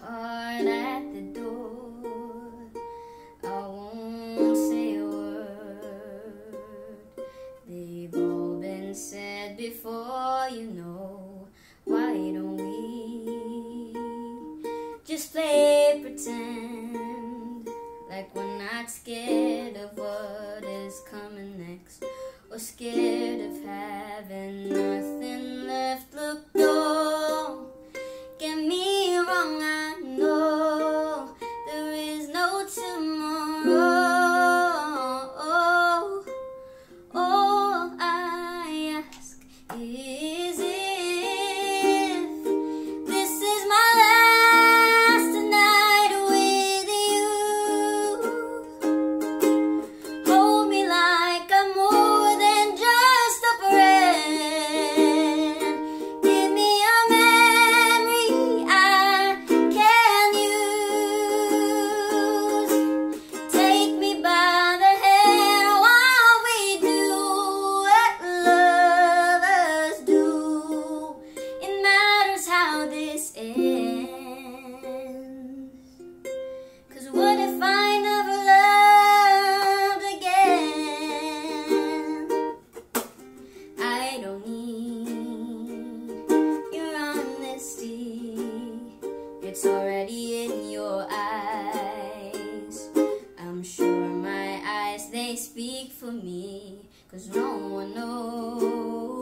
heart at the door. I won't say a word. They've all been said before, you know. Why don't we just play pretend? Like we're not scared of what is coming next, or scared of having. don't need your honesty. It's already in your eyes. I'm sure my eyes, they speak for me. Cause no one knows.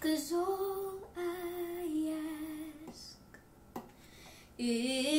Cause all I ask is